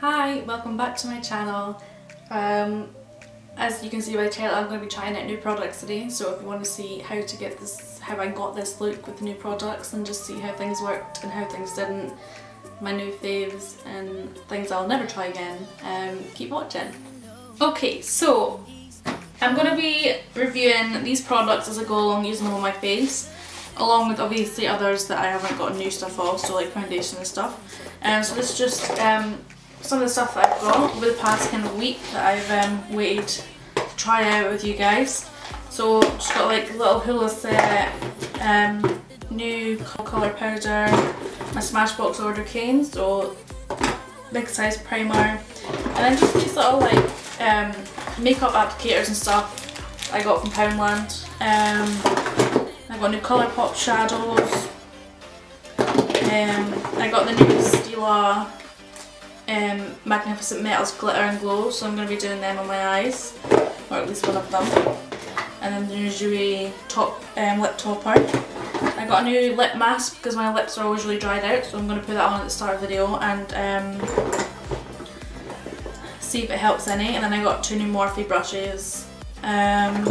Hi, welcome back to my channel. Um, as you can see by the title, I'm going to be trying out new products today. So if you want to see how to get this, how I got this look with the new products and just see how things worked and how things didn't, my new faves and things I'll never try again, um, keep watching. Okay, so I'm going to be reviewing these products as I go along using them on my face along with obviously others that I haven't got new stuff of, so like foundation and stuff. Um, so this is just um, some of the stuff that I've got over the past kind of week that I've um, waited to try out with you guys. So just got like little Hoola set, um, new colour powder, my Smashbox order cane, so big size primer, and then just these little like um, makeup applicators and stuff I got from Poundland. Um, I got new Colourpop shadows. Um, I got the new Stila um, Magnificent Metals Glitter and Glow, so I'm going to be doing them on my eyes, or at least one of them. And then the new Jouer top, um, lip topper. I got a new lip mask because my lips are always really dried out, so I'm going to put that on at the start of the video and um, see if it helps any. And then I got two new Morphe brushes. Um,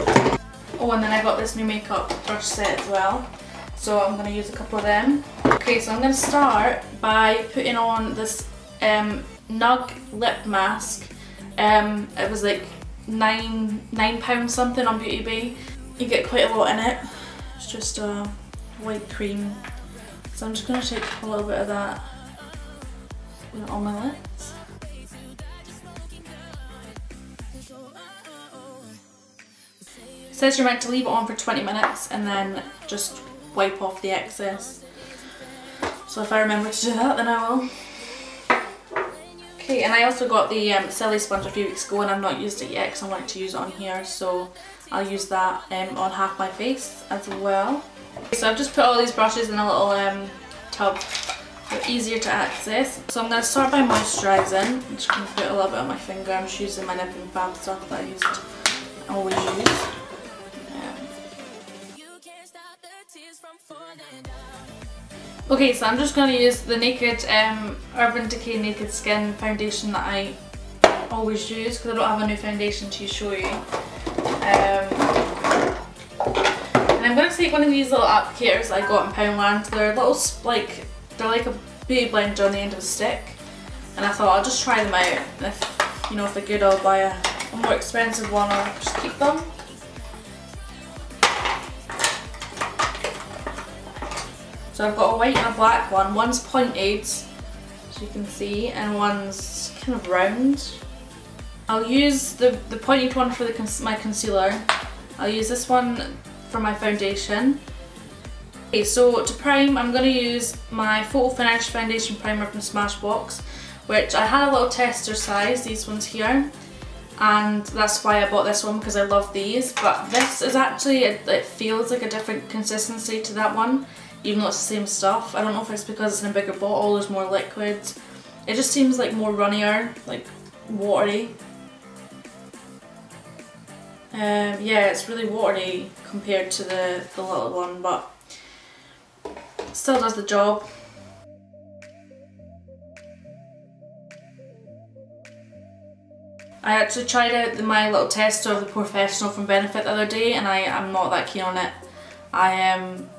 oh, and then I got this new makeup brush set as well. So I'm going to use a couple of them. Okay, so I'm going to start by putting on this um, Nugg lip mask. Um, it was like nine nine pounds something on Beauty Bay. You get quite a lot in it. It's just a white cream. So I'm just to take a little bit of that on my lips. It says you're meant to leave it on for 20 minutes and then just wipe off the excess. So if I remember to do that then I will. Okay, and I also got the um, Silisponge a few weeks ago and I've not used it yet because I wanted to use it on here so I'll use that um, on half my face as well. So I've just put all these brushes in a little um, tub they're easier to access. So I'm going to start by moisturising. I'm just going to put a little bit on my finger. I'm just using my and Fab stuff that I used always use. Okay, so I'm just going to use the Naked um, Urban Decay Naked Skin foundation that I always use because I don't have a new foundation to show you. Um, and I'm going to take one of these little applicators I got in Poundland. They're little, like, they're like a beauty blender on the end of a stick. And I thought I'll just try them out. If, you know, if they're good I'll buy a, a more expensive one or just keep them. So I've got a white and a black one. One's pointed, as you can see, and one's kind of round. I'll use the, the pointed one for the my concealer. I'll use this one for my foundation. Okay, so to prime, I'm going to use my Photo Finish Foundation Primer from Smashbox, which I had a little tester size, these ones here, and that's why I bought this one because I love these, but this is actually, it feels like a different consistency to that one even though it's the same stuff. I don't know if it's because it's in a bigger bottle, there's more liquid. It just seems like more runnier, like watery. Um, yeah, it's really watery compared to the, the little one, but still does the job. I actually tried out the, my little tester of the POREfessional from Benefit the other day and I am not that keen on it. I am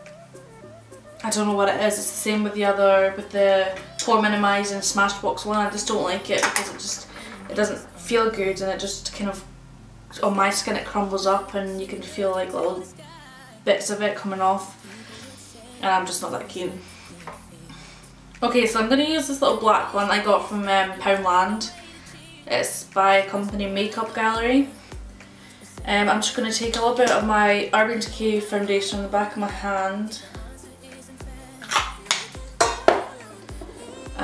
I don't know what it is, it's the same with the other, with the pore minimising Smashbox one, I just don't like it because it just, it doesn't feel good and it just kind of, on my skin it crumbles up and you can feel like little bits of it coming off and I'm just not that keen. Okay, so I'm going to use this little black one I got from um, Poundland. It's by a company Makeup Gallery. Um, I'm just going to take a little bit of my Urban Decay foundation on the back of my hand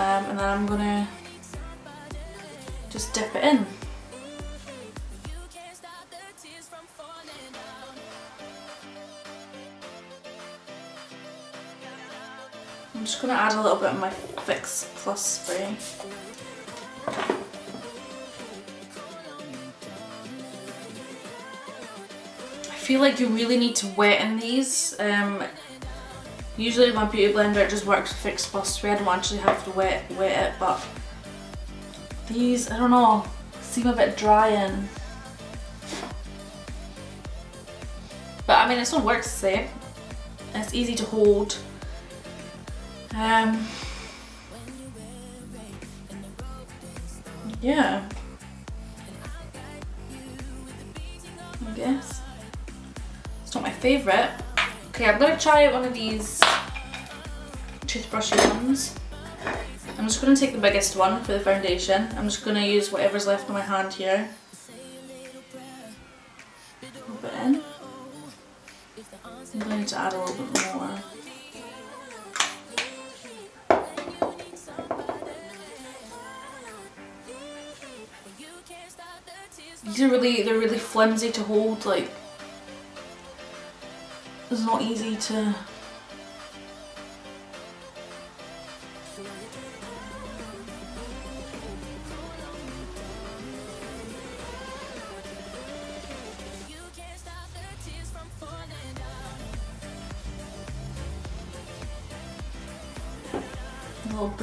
um, and then I'm gonna just dip it in. I'm just going to add a little bit of my Fix Plus spray. I feel like you really need to wet in these. Um, Usually my beauty blender it just works with Fix Plus spray, I don't actually have to wet, wet it but These, I don't know, seem a bit dry and... But I mean, it still works the same. It's easy to hold. Um, yeah. I guess. It's not my favourite. Okay, I'm gonna try one of these toothbrushy ones. I'm just going to take the biggest one for the foundation. I'm just going to use whatever's left on my hand here. Rub it in. I'm going to add a little bit more. These are really, they're really flimsy to hold, like, it's not easy to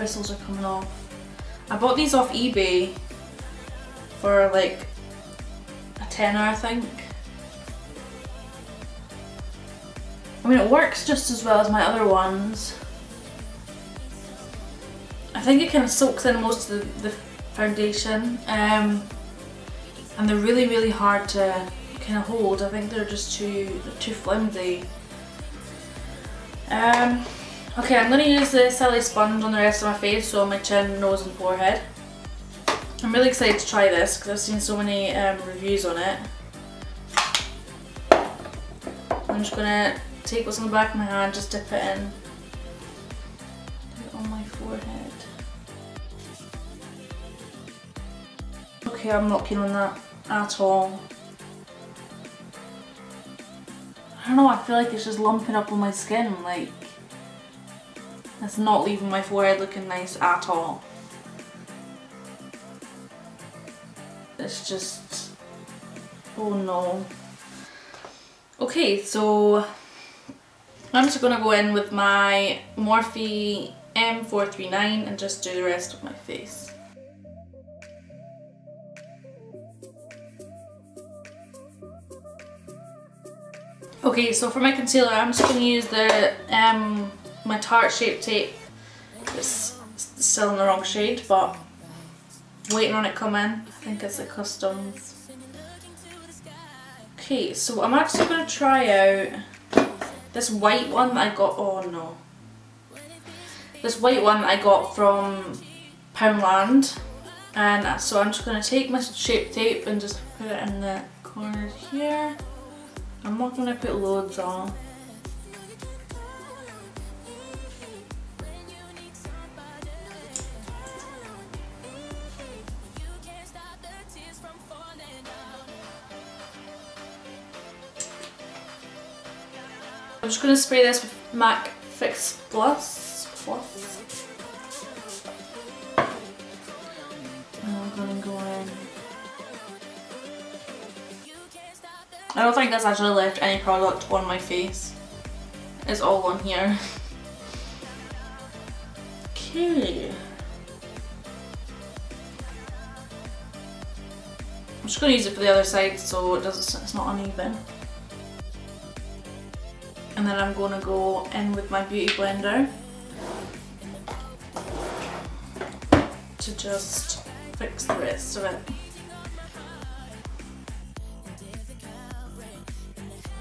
bristles are coming off. I bought these off eBay for like a tenner I think. I mean it works just as well as my other ones. I think it kind of soaks in most of the, the foundation um, and they're really really hard to kind of hold. I think they're just too, they're too flimsy. Um, Okay, I'm going to use the Silisponge on the rest of my face, so my chin, nose and forehead. I'm really excited to try this because I've seen so many um, reviews on it. I'm just going to take what's on the back of my hand, just dip it in. It on my forehead. Okay, I'm not keen on that at all. I don't know, I feel like it's just lumping up on my skin, like... It's not leaving my forehead looking nice at all. It's just, oh no. Okay, so I'm just going to go in with my Morphe M439 and just do the rest of my face. Okay, so for my concealer, I'm just going to use the um, my Tarte Shape Tape is still in the wrong shade, but waiting on it come in. I think it's a customs. Okay, so I'm actually going to try out this white one that I got, oh no. This white one I got from Poundland. And uh, so I'm just going to take my Shape Tape and just put it in the corner here. I'm not going to put loads on. I'm just going to spray this with MAC Fix Plus. Plus. I don't think that's actually left any product on my face. It's all on here. Okay. I'm just going to use it for the other side so it doesn't, it's not uneven and then I'm to go in with my beauty blender to just fix the rest of it.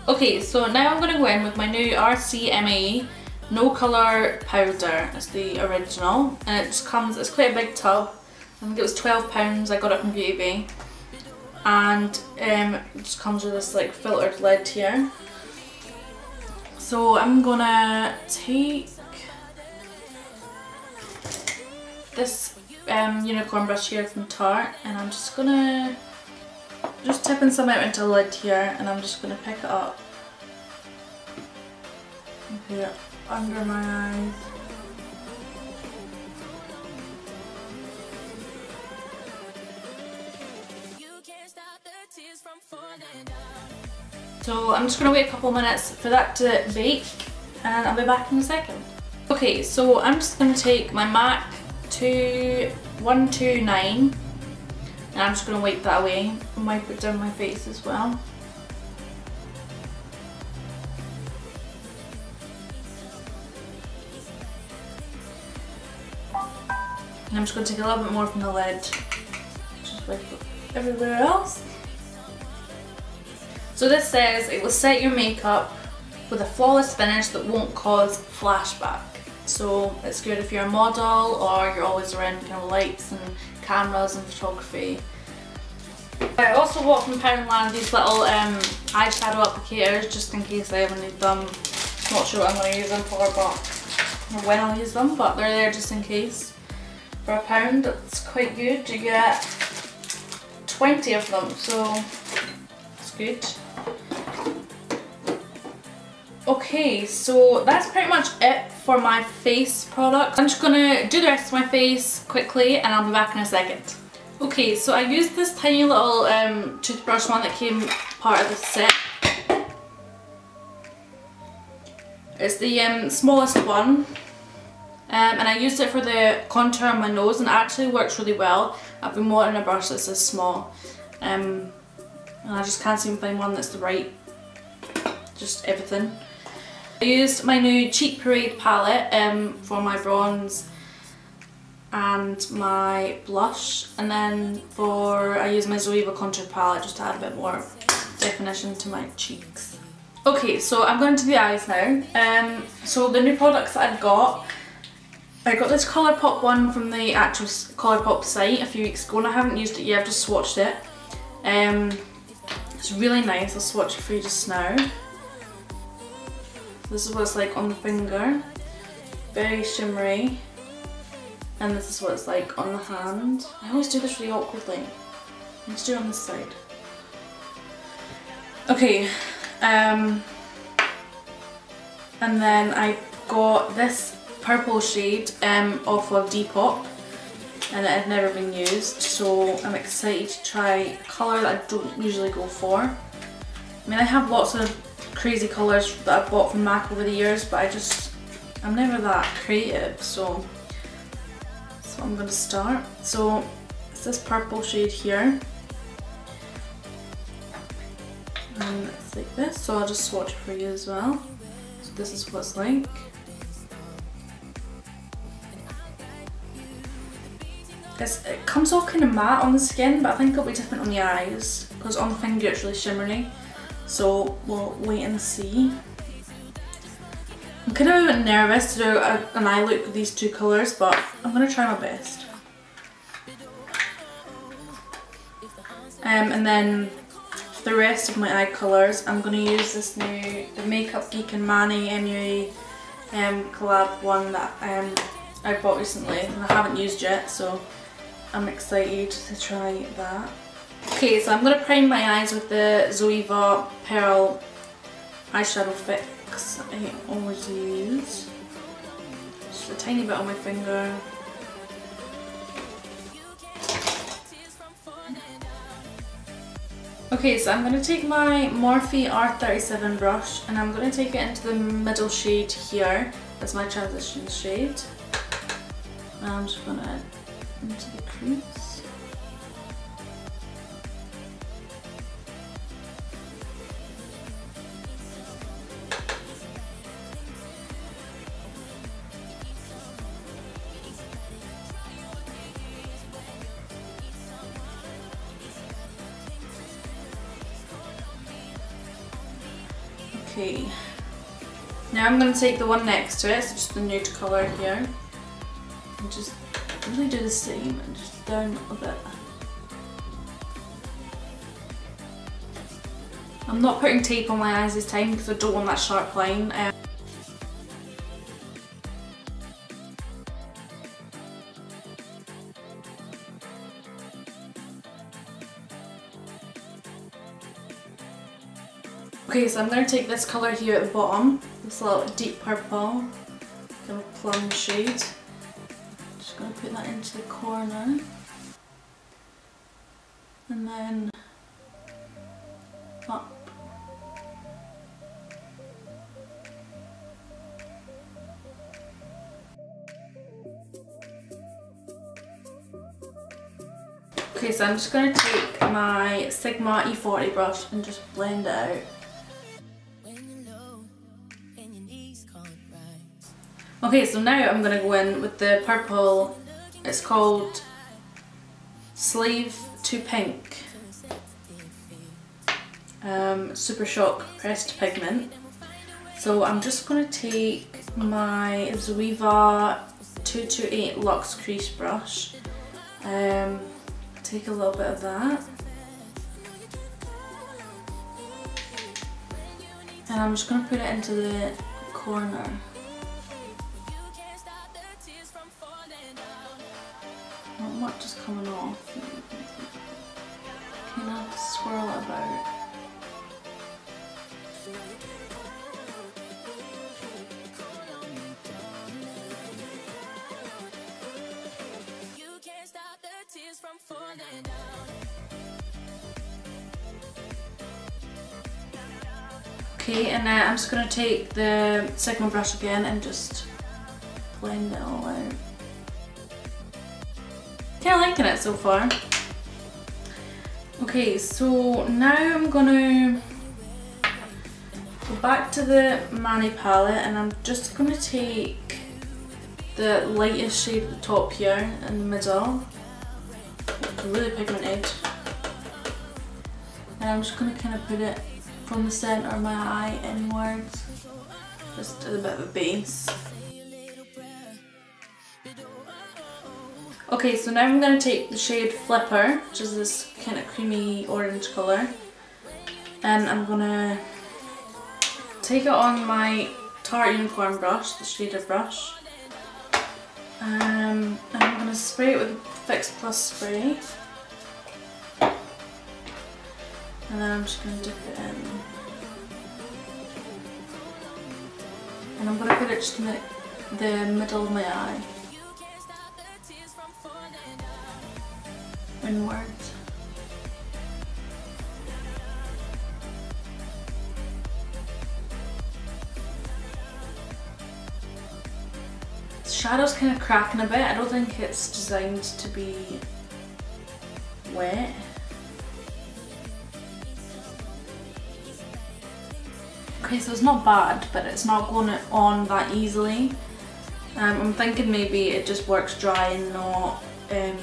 Okay, so now I'm going to go in with my new RCMA No Colour Powder. It's the original and it comes, it's quite a big tub. I think it was £12, I got it from Beauty Bay. And um, it just comes with this like filtered lid here. So I'm gonna take this um, unicorn brush here from Tarte and I'm just gonna just tipping some out into lid here and I'm just gonna pick it up here under my eyes. So I'm just going to wait a couple minutes for that to bake and I'll be back in a second. Okay, so I'm just going to take my MAC 2129 And I'm just going to wipe that away and wipe it down my face as well. And I'm just going to take a little bit more from the lid. Just wipe it everywhere else. So this says it will set your makeup with a flawless finish that won't cause flashback. So it's good if you're a model or you're always around kind of lights and cameras and photography. I also bought from Poundland these little um, eyeshadow applicators just in case I ever need them. Not sure what I'm going to use them for but or when I'll use them but they're there just in case for a pound. It's quite good. You get 20 of them, so it's good. Okay, so that's pretty much it for my face product. I'm just gonna do the rest of my face quickly and I'll be back in a second. Okay, so I used this tiny little um, toothbrush one that came part of the set. It's the um, smallest one um, and I used it for the contour on my nose and it actually works really well. I've been wanting a brush that's this small um, and I just can't seem to find one that's the right, just everything. I used my new Cheek Parade palette um, for my bronze and my blush and then for I use my Zoeva contour palette just to add a bit more definition to my cheeks. Okay so I'm going to the eyes now. Um, so the new products that I've got I got this Colourpop one from the actual Colourpop site a few weeks ago and I haven't used it yet, I've just swatched it. Um, it's really nice, I'll swatch it for you just now. This is what it's like on the finger, very shimmery. And this is what it's like on the hand. I always do this really awkwardly. Let's do it on this side. Okay, um, and then I got this purple shade um, off of Depop and it had never been used so I'm excited to try a colour that I don't usually go for. I mean I have lots of crazy colours that I've bought from MAC over the years but I just, I'm never that creative so that's what I'm going to start. So it's this purple shade here and it's like this so I'll just swatch it for you as well. So this is what it's like. It's, it comes off kind of matte on the skin, but I think it'll be different on the eyes because on the finger it's really shimmery. So we'll wait and see. I'm kind of a bit nervous to do an eye look with these two colours, but I'm going to try my best. Um, and then the rest of my eye colours, I'm going to use this new the Makeup Geek and Manny MUA um, collab one that um, I bought recently and I haven't used yet, so I'm excited to try that. Okay, so I'm going to prime my eyes with the Zoeva Pearl Eyeshadow Fix I always use. Just a tiny bit on my finger. Okay, so I'm going to take my Morphe R37 brush and I'm going to take it into the middle shade here. That's my transition shade. And I'm just going to into the crease. Now I'm going to take the one next to it, so just the nude colour here, and just really do the same and just down a bit. I'm not putting tape on my eyes this time because I don't want that sharp line. Um, Okay, so I'm going to take this colour here at the bottom, this little deep purple, of plum shade Just going to put that into the corner and then up. Okay, so I'm just going to take my Sigma E40 brush and just blend it out. Okay, so now I'm going to go in with the purple, it's called Slave to Pink um, Super Shock Pressed Pigment. So I'm just going to take my Zoeva 228 Luxe Crease Brush, um, take a little bit of that. And I'm just going to put it into the corner. Much is coming off. Kind of swirl it about. Okay, and now I'm just going to take the Sigma brush again and just blend it all out. Kind of liking it so far. Okay, so now I'm to go back to the Manny palette and I'm just to take the lightest shade at the top here in the middle. Really pigmented. And I'm just to kind of put it from the centre of my eye inwards, just as a bit of a base. Okay, so now I'm going to take the shade Flipper, which is this kind of creamy orange colour, and I'm going to take it on my Tarte Unicorn brush, the shader brush, um, and I'm going to spray it with Fix Plus spray. And then I'm just going to dip it in. And I'm going to put it just in the, the middle of my eye. Inwards. The shadow's kind of cracking a bit. I don't think it's designed to be wet. Okay, so it's not bad, but it's not going on that easily. Um, I'm thinking maybe it just works dry and not um,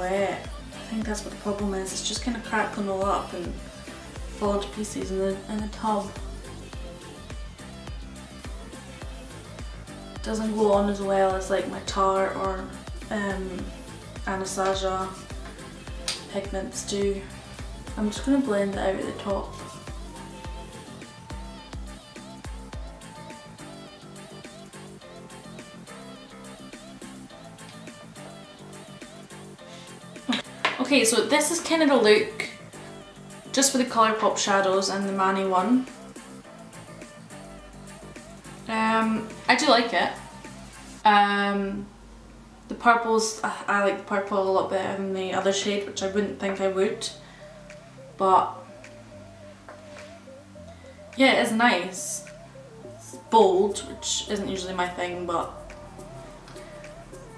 wet. I think that's what the problem is. It's just kind of crackling all up and falling to pieces in the, in the tub. Doesn't go on as well as like my Tarte or um, Anastasia pigments do. I'm just going to blend it out at the top. Okay, so this is kind of the look just for the Colourpop shadows and the Manny one. Um, I do like it. Um, the purples, I, I like the purple a lot better than the other shade, which I wouldn't think I would. But yeah, it is nice. It's bold, which isn't usually my thing, but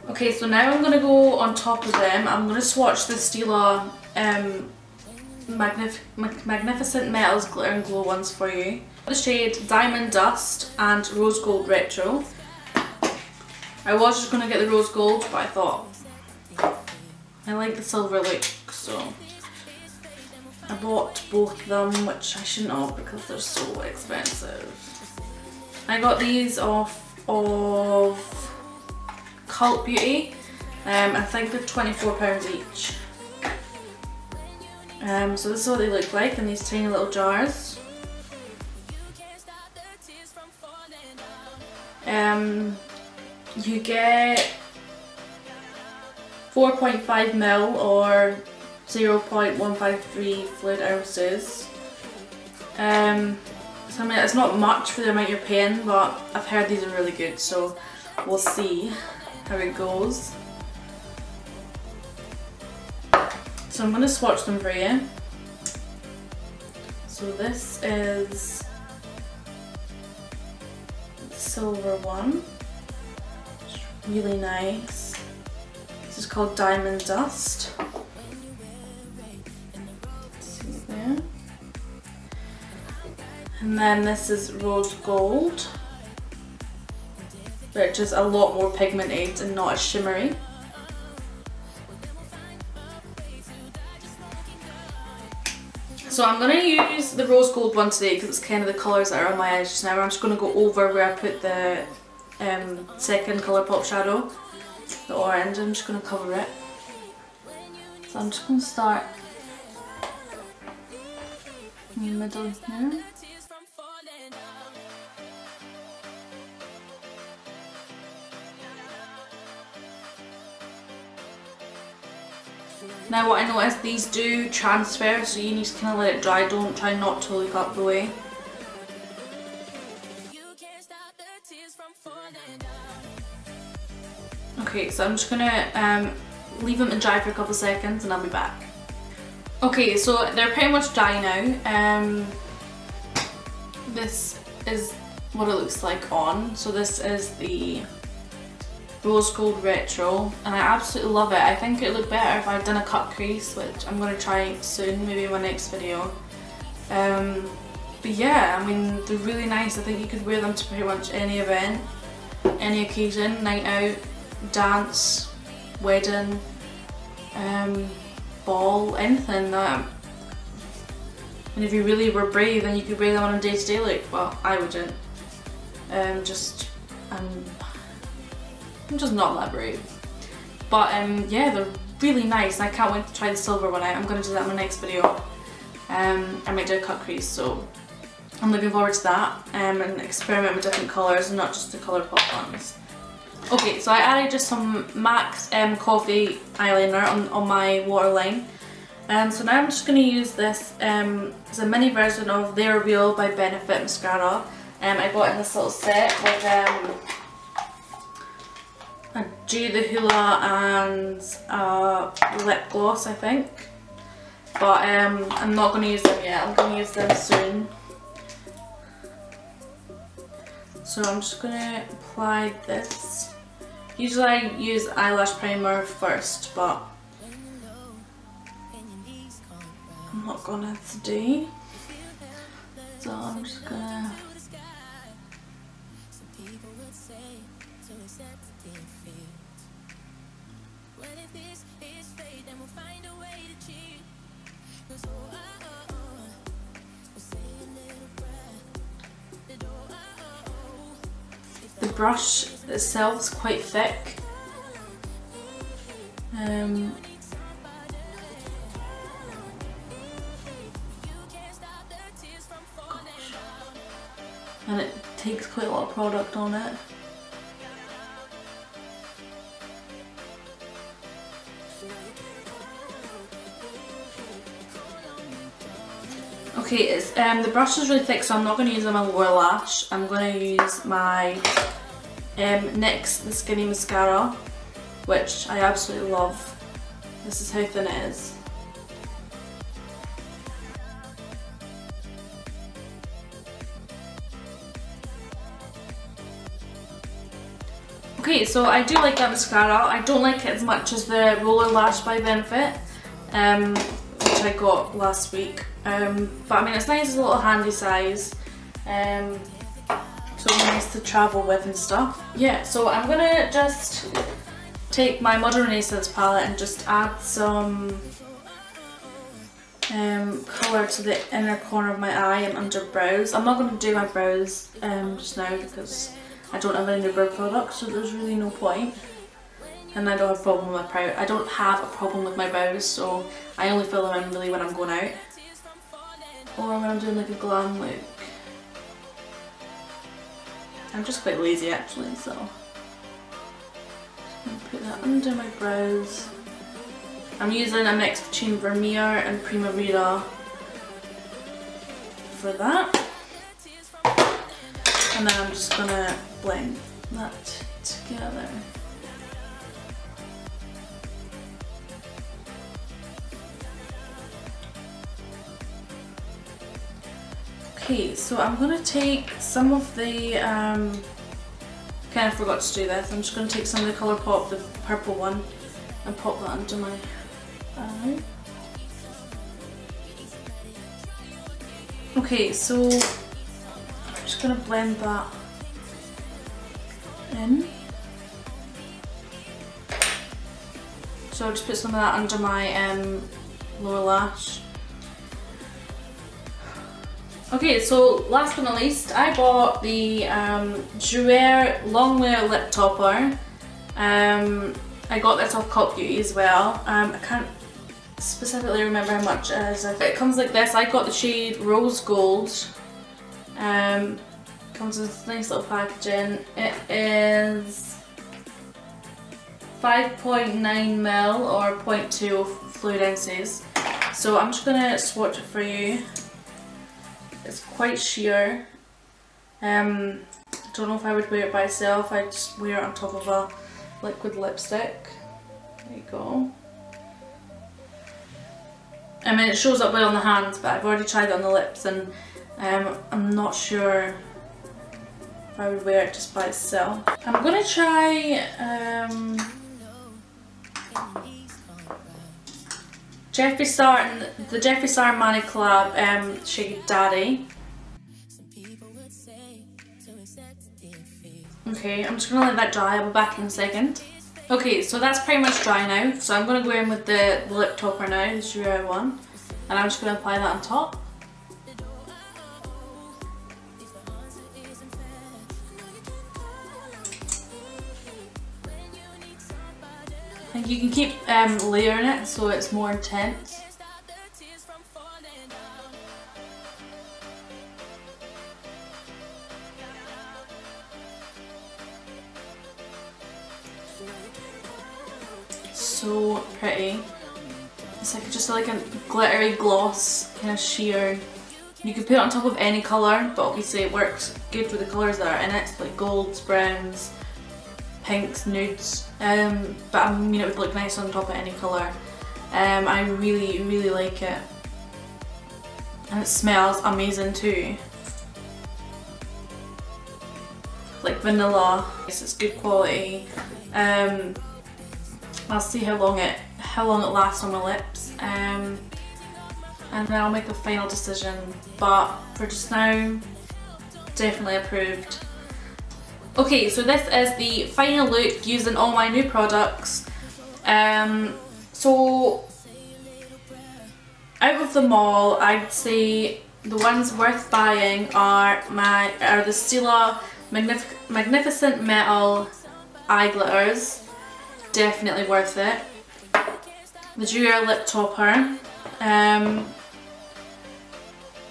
Okay, so now I'm going to go on top of them. I'm going to swatch the Stila um, Magnif Magnificent Metals Glitter and Glow ones for you. The shade Diamond Dust and Rose Gold Retro. I was just going to get the Rose Gold, but I thought I like the silver look, so I bought both of them, which I shouldn't have because they're so expensive. I got these off of Cult Beauty. Um, I think they're £24 each. Um, so this is what they look like in these tiny little jars. Um, you get 4.5 mil or 0.153 fluid ounces. Um, so I mean, it's not much for the amount you're paying, but I've heard these are really good, so we'll see how it goes. So I'm going to swatch them for you. So this is the silver one. It's really nice. This is called Diamond Dust. See there. And then this is Rose Gold, which is a lot more pigmented and not as shimmery. So I'm going to use the rose gold one today because it's kind of the colours that are on my edges now. I'm just going to go over where I put the um, second Colourpop shadow, the orange. I'm just going to cover it. So I'm just going to start in the middle here. Now what I noticed, these do transfer, so you need to kind of let it dry. Don't try not to look up the way. Okay, so I'm just gonna um, leave them to dry for a couple seconds and I'll be back. Okay, so they're pretty much dry now. Um, this is what it looks like on. So this is the rose gold retro and I absolutely love it. I think it would look better if I'd done a cut crease which I'm going to try soon, maybe in my next video. Um, but yeah, I mean they're really nice. I think you could wear them to pretty much any event, any occasion, night out, dance, wedding, um, ball, anything that and if you really were brave then you could wear them on a day-to-day -day look. Well, I wouldn't. Um, just, um, I'm just not that brave. But um, yeah, they're really nice. I can't wait to try the silver one out. I'm going to do that in my next video. Um, I might do a cut crease, so I'm looking forward to that um, and experiment with different colours and not just the Colourpop ones. Okay, so I added just some MAC's um, Coffee eyeliner on, on my waterline. Um, so now I'm just going to use this, um, it's a mini version of They're Real by Benefit Mascara. Um, I got in this little set with a G the Hoola and a lip gloss I think. But um, I'm not going to use them yet, I'm going to use them soon. So I'm just going to apply this. Usually I use eyelash primer first but I'm not gonna today. So I'm just gonna The brush itself is quite thick. Um, and it takes quite a lot of product on it. Okay, it's, um, the brush is really thick so I'm not going to use my lower lash. I'm going to use my um, NYX The Skinny Mascara, which I absolutely love. This is how thin it is. Okay, so I do like that mascara. I don't like it as much as the Roller Lash by Benefit, um, which I got last week. Um, but I mean, it's nice, it's a little handy size. Um, so nice to travel with and stuff. Yeah, so I'm gonna just take my Modern Renaissance palette and just add some um, colour to the inner corner of my eye and under brows. I'm not going to do my brows um, just now because I don't have any brow products so there's really no point. And I don't have a problem with brow. I don't have a problem with my brows so I only fill them in really when I'm going out. Or when I'm doing like a glam look. I'm just quite lazy actually so. I'm put that under my brows. I'm using a mix between Vermeer and Primavera for that. And then I'm just gonna blend that together. Okay, so I'm going to take some of the, um, kind of forgot to do this, I'm just going to take some of the Colourpop, the purple one, and pop that under my eye. Okay, so I'm just gonna blend that in. So I'll just put some of that under my um, lower lash. Okay, so last but not least, I bought the um, Jouer Longwear Lip Topper. Um, I got this off Cult Beauty as well. Um, I can't specifically remember how much it is. It comes like this. I got the shade Rose Gold. Um, comes with nice little packaging. It is 5.9ml or 0.2 fluid ounces. So I'm just gonna swatch it for you. It's quite sheer. Um, I don't know if I would wear it by itself. I just wear it on top of a liquid lipstick. There you go. I mean it shows up well on the hands but I've already tried it on the lips and um, I'm not sure if I would wear it just by itself. I'm gonna try um, Jeffree Star and the Jeffree Star Manny Collab um, shade Daddy. Okay, I'm just gonna let that dry, I'll be back in a second. Okay, so that's pretty much dry now, so I'm gonna go in with the, lip topper now, the Jouer one, and I'm just gonna apply that on top. And you can keep um, layering it so it's more intense. So pretty. It's like just like a glittery gloss, kind of sheer. You could put it on top of any colour, but obviously it works good with the colours that are in it, like golds, browns, pinks, nudes, um, but I mean it would look nice on top of any colour. Um, I really, really like it. And it smells amazing too. Like vanilla, it's good quality. Um, I'll see how long it how long it lasts on my lips. Um, and then I'll make a final decision. But for just now, definitely approved. Okay, so this is the final look using all my new products. Um, so, out of them all, I'd say the ones worth buying are my are the Stila Magnif Magnificent Metal Eye Glitters. Definitely worth it. The Jouer Lip Topper. Um,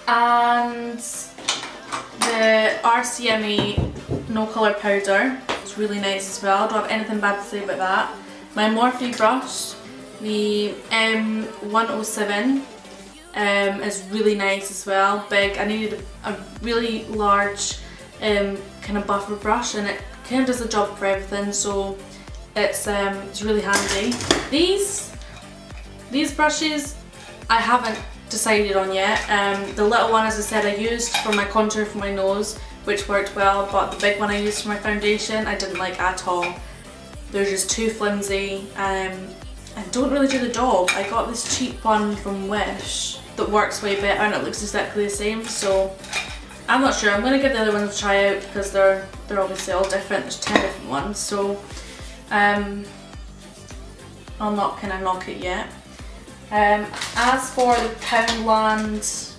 and the RCMA no colour powder. It's really nice as well. I don't have anything bad to say about that. My Morphe brush, the M107, um, is really nice as well. Big. I needed a, really large um, kind of buffer brush and it kind of does the job for everything so it's, um, it's really handy. These, these brushes I haven't decided on yet. Um, the little one as I said I used for my contour for my nose which worked well, but the big one I used for my foundation I didn't like at all. They're just too flimsy um, and don't really do the job. I got this cheap one from Wish that works way better and it looks exactly the same, so I'm not sure. I'm going to give the other ones a try out because they're they're obviously all different. There's 10 different ones, so um, I'll not kind of knock it yet. Um, as for the Poundland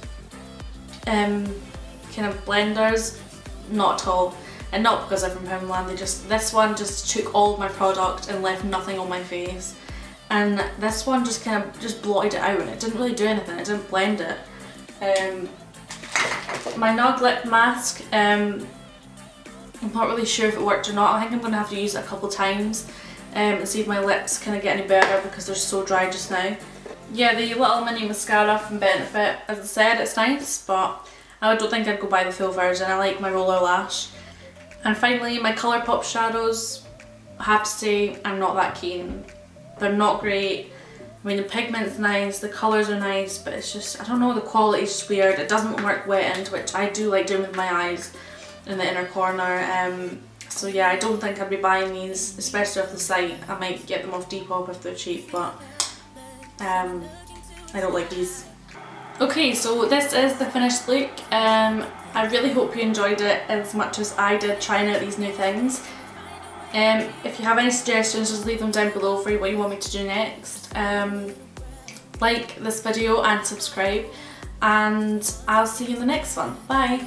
um, kind of blenders, not at all. And not because I'm from Poundland, they just, this one just took all my product and left nothing on my face. And this one just kind of just blotted it out and it didn't really do anything, it didn't blend it. Um, my Nugg Lip Mask, um, I'm not really sure if it worked or not. I think I'm going to have to use it a couple times um, and see if my lips kind of get any better because they're so dry just now. Yeah, the little mini mascara from Benefit, as I said, it's nice, but I don't think I'd go buy the full version. I like my roller lash. And finally, my Colourpop shadows. I have to say, I'm not that keen. They're not great. I mean, the pigment's nice, the colours are nice, but it's just, I don't know, the quality's just weird. It doesn't work wet which I do like doing with my eyes in the inner corner. Um, So yeah, I don't think I'd be buying these, especially off the site. I might get them off Depop if they're cheap, but um, I don't like these. Okay, so this is the finished look. Um, I really hope you enjoyed it as much as I did trying out these new things. Um, if you have any suggestions, just leave them down below for what you want me to do next. Um, like this video and subscribe and I'll see you in the next one. Bye!